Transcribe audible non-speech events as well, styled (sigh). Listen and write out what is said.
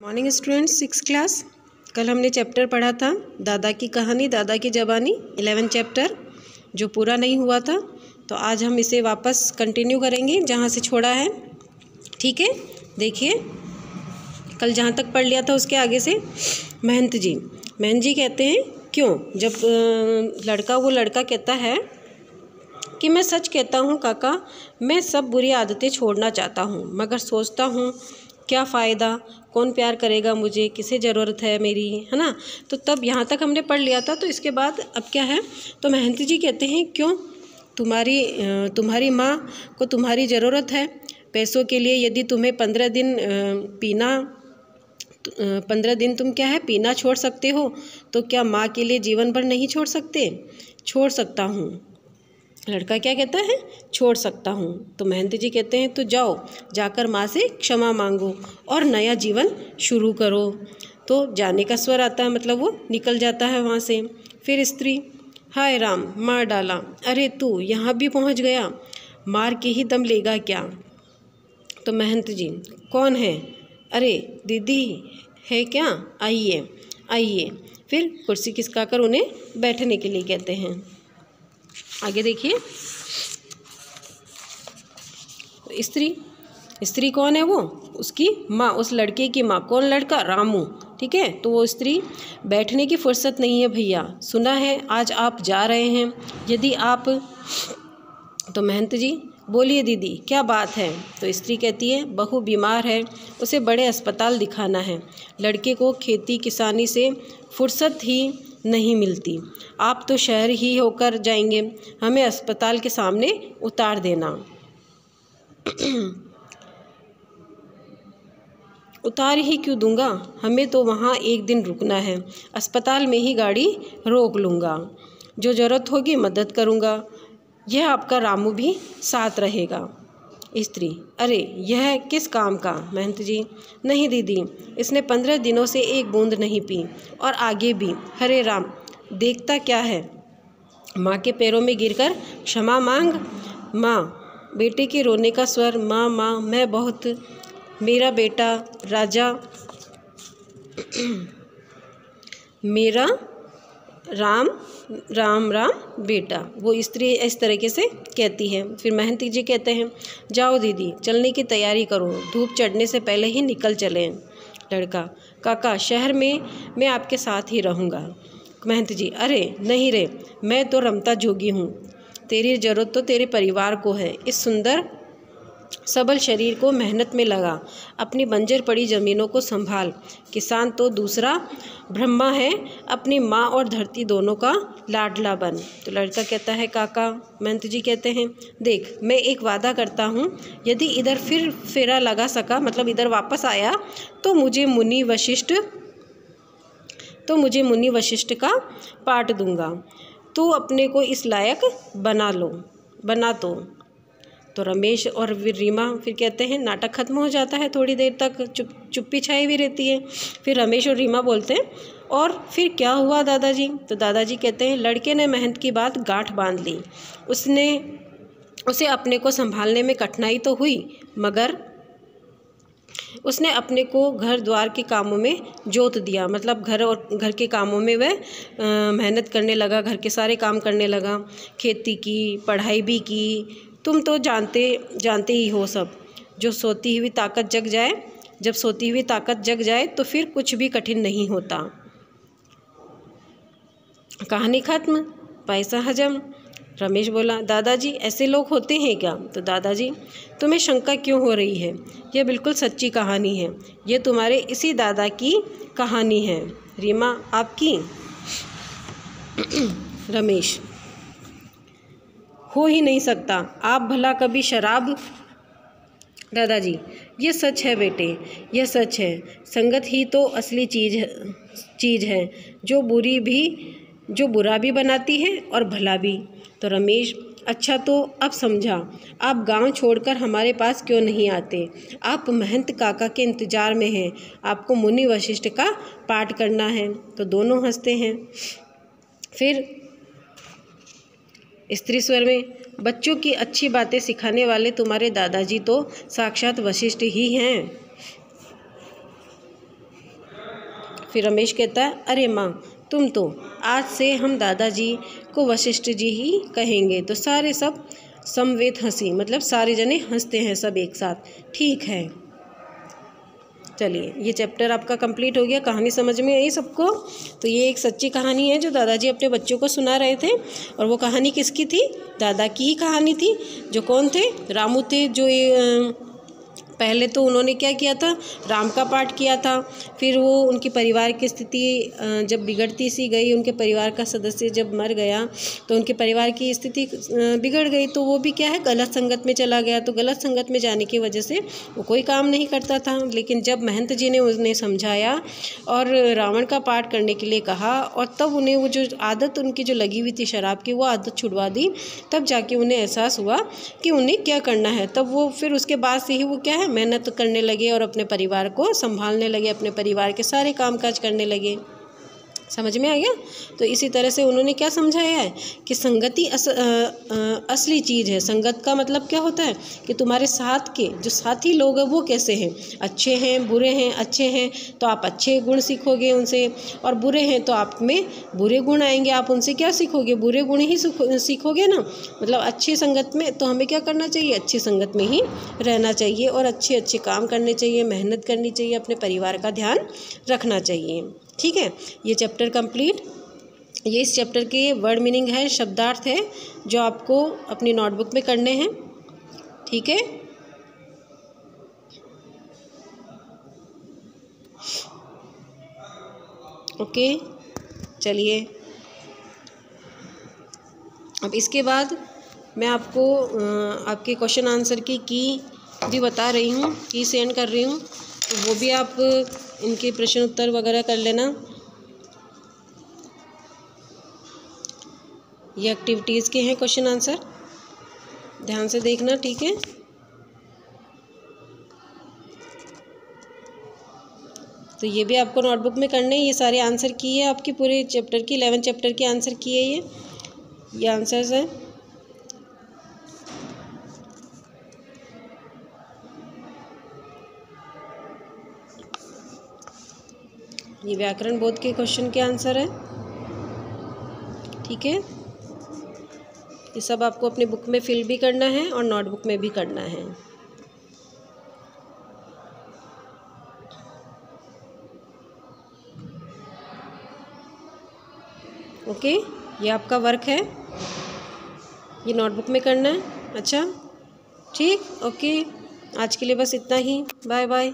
Morning students six class कल हमने chapter पढ़ा था, दादा की कहानी, दादा की जबानी इलेवन चैप्टर जो पूरा नहीं हुआ था। तो आज हम इसे वापस कंटिन्यू करेंगे, जहाँ से छोड़ा है। ठीक है? देखिए, कल जहाँ तक पढ़ लिया था, उसके आगे से। महंत जी। महंत जी कहते हैं, क्यों? जब लड़का, वो लड़का कहता है कि मैं सच कहता हूँ काका, मैं सब बुरी आदतें छोड़ना चाहता हूँ, मगर सोचता हूँ, क्या फ़ायदा? कौन प्यार करेगा मुझे, किसे ज़रूरत है मेरी, है ना? तो तब यहाँ तक हमने पढ़ लिया था तो इसके बाद अब क्या है? तो महंत जी कहते हैं, क्यों? तुम्हारी तुम्हारी माँ को तुम्हारी ज़रूरत है, पैसों के लिए यदि तुम्हें पंद्रह दिन पीना पंद्रह दिन तुम क्या है, पीना छोड़ सकते हो तो क्या माँ के लिए जीवन भर नहीं छोड़ सकते? छोड़ सकता हूँ। लड़का क्या कहता है? छोड़ सकता हूँ। तो महंत जी कहते हैं तो जाओ, जाकर माँ से क्षमा मांगो और नया जीवन शुरू करो। तो जाने का स्वर आता है मतलब वो निकल जाता है वहाँ से। फिर स्त्री, हाय राम, मार डाला। अरे तू यहाँ भी पहुँच गया? मार के ही दम लेगा क्या? तो महंत जी, कौन है? अरे दीदी, है क्या? आइए आइए। फिर कुर्सी खिसका कर उन्हें बैठने के लिए कहते हैं। आगे देखिए। स्त्री स्त्री कौन है वो? उसकी माँ, उस लड़के की माँ। कौन लड़का? रामू, ठीक है? तो वो स्त्री, बैठने की फुर्सत नहीं है भैया। सुना है, आज आप जा रहे हैं। यदि आप तो महंत जी बोलिए, दीदी, क्या बात है? तो स्त्री कहती है, बहू बीमार है, उसे बड़े अस्पताल दिखाना है। लड़के को खेती किसानी से फुर्सत ही नहीं मिलती। आप तो शहर ही होकर जाएँगे, हमें अस्पताल के सामने उतार देना। उतार ही क्यों दूँगा? हमें तो वहाँ एक दिन रुकना है। अस्पताल में ही गाड़ी रोक लूँगा। जो ज़रूरत होगी मदद करूँगा। यह आपका रामू भी साथ रहेगा। स्त्री, अरे, यह किस काम का? महंत जी, नहीं दीदी, इसने पंद्रह दिनों से एक बूंद नहीं पी और आगे भी। हरे राम, देखता क्या है? माँ के पैरों में गिरकर क्षमा मांग। माँ, बेटे के रोने का स्वर। माँ माँ, मैं बहुत, मेरा बेटा राजा, मेरा राम राम राम, बेटा। वो स्त्री इस तरीके से कहती है। फिर महंती जी कहते हैं, जाओ दीदी, चलने की तैयारी करो। धूप चढ़ने से पहले ही निकल चलें। लड़का, काका, शहर में मैं आपके साथ ही रहूँगा। महंत जी, अरे, नहीं रे, मैं तो रमता जोगी हूँ। तेरी ज़रूरत तो तेरे परिवार को है। इस सुंदर सबल शरीर को मेहनत में लगा, अपनी बंजर पड़ी ज़मीनों को संभाल। किसान तो दूसरा ब्रह्मा है, अपनी माँ और धरती दोनों का लाडला बन। तो लड़का कहता है, काका, महंत जी कहते हैं, देख, मैं एक वादा करता हूँ, यदि इधर फिर फेरा लगा सका मतलब इधर वापस आया तो मुझे मुनि वशिष्ठ तो मुझे मुनि वशिष्ठ का पाठ दूँगा। तू अपने को इस लायक बना लो, बना तो। तो रमेश और रीमा फिर कहते हैं, नाटक खत्म हो जाता है, थोड़ी देर तक चुप, चुप्पी छाई भी रहती है। फिर रमेश और रीमा बोलते हैं, और फिर क्या हुआ दादाजी? तो दादाजी कहते हैं, लड़के ने मेहनत की बात गांठ बाँध ली। उसने, उसे अपने को संभालने में कठिनाई तो हुई, मगर उसने अपने को घर द्वार के कामों में जोत दिया। मतलब घर और, घर के कामों में वह मेहनत करने लगा, घर के सारे काम करने लगा। खेती की, पढ़ाई भी की तुम तो जानते जानते ही हो सब। जो सोती हुई ताकत जग जाए, जब सोती हुई ताकत जग जाए तो फिर कुछ भी कठिन नहीं होता। कहानी खत्म, पैसा हजम। रमेश बोला, दादाजी, ऐसे लोग होते हैं क्या? तो दादाजी, तुम्हें शंका क्यों हो रही है? यह बिल्कुल सच्ची कहानी है। यह तुम्हारे इसी दादा की कहानी है। रीमा, आपकी? (clears throat) रमेश हो ही नहीं सकता। आप भला कभी शराब दादाजी, ये सच है बेटे यह सच है। संगत ही तो असली चीज़ चीज़ है। जो बुरी भी, जो बुरा भी बनाती है और भला भी। तो रमेश अच्छा तो अब समझा। आप गाँव छोड़कर हमारे पास क्यों नहीं आते? आप महंत काका के इंतज़ार में हैं। आपको मुनि वशिष्ठ का पाठ करना है। तो दोनों हँसते हैं। फिर स्त्री स्वर में, बच्चों की अच्छी बातें सिखाने वाले तुम्हारे दादाजी तो साक्षात वशिष्ठ ही हैं। फिर रमेश कहता है, अरे माँ, तुम तो आज से हम दादाजी को वशिष्ठ जी ही कहेंगे। तो सारे सब समवेत हँसी मतलब सारे जने हँसते हैं सब एक साथ। ठीक है। चलिए, ये चैप्टर आपका कंप्लीट हो गया, कहानी समझ में आई सबको। तो ये एक सच्ची कहानी है जो दादाजी अपने बच्चों को सुना रहे थे, और वो कहानी किसकी थी? दादा की ही कहानी थी, जो कौन थे? रामू थे, जो ये पहले तो उन्होंने क्या किया था? राम का पाठ किया था। फिर वो उनकी परिवार की स्थिति जब बिगड़ती सी गई, उनके परिवार का सदस्य जब मर गया तो उनके परिवार की स्थिति बिगड़ गई। तो वो भी क्या है? गलत संगत में चला गया। तो गलत संगत में जाने की वजह से वो कोई काम नहीं करता था। लेकिन जब महंत जी ने उन्हें समझाया और रावण का पाठ करने के लिए कहा और तब उन्हें वो जो आदत उनकी जो लगी हुई थी शराब की, वो आदत छुड़वा दी, तब जाके उन्हें एहसास हुआ कि उन्हें क्या करना है। तब वो फिर उसके बाद से ही वो क्या है? मेहनत करने लगे और अपने परिवार को संभालने लगे, अपने परिवार के सारे काम काज करने लगे। समझ में आ गया? तो इसी तरह से उन्होंने क्या समझाया है कि संगति अस, आ, आ, असली चीज़ है। संगत का मतलब क्या होता है? कि तुम्हारे साथ के जो साथी लोग हैं वो कैसे हैं? अच्छे हैं बुरे हैं अच्छे हैं तो आप अच्छे गुण सीखोगे उनसे। और बुरे हैं तो आप में बुरे गुण आएँगे। आप उनसे क्या सीखोगे? बुरे गुण ही सीखोगे ना? मतलब अच्छी संगत में तो हमें क्या करना चाहिए? अच्छी संगत में ही रहना चाहिए। और अच्छे अच्छे काम करने चाहिए मेहनत करनी चाहिए अपने परिवार का ध्यान रखना चाहिए। ठीक है? ये चैप्टर कंप्लीट ये इस चैप्टर के वर्ड मीनिंग है, शब्दार्थ है, जो आपको अपनी नोटबुक में करने हैं. ठीक है? ओके चलिए. अब इसके बाद मैं आपको आपके क्वेश्चन आंसर की की भी बता रही हूँ, की सेंड कर रही हूँ. वो भी आप, इनके प्रश्न उत्तर वगैरह कर लेना। ये एक्टिविटीज़ के हैं क्वेश्चन आंसर ध्यान से देखना, ठीक है? तो ये भी आपको नोटबुक में करने हैं। ये सारे आंसर किए आपकी पूरे चैप्टर की इलेवन चैप्टर के आंसर किए ये। ये आंसर्स हैं। ये व्याकरण बोध के क्वेश्चन के आंसर है। ठीक है? ये सब आपको अपनी बुक में फिल भी करना है और नोटबुक में भी करना है। ओके ये आपका वर्क है। ये नोटबुक में करना है। अच्छा? ठीक? ओके आज के लिए बस इतना ही। Bye bye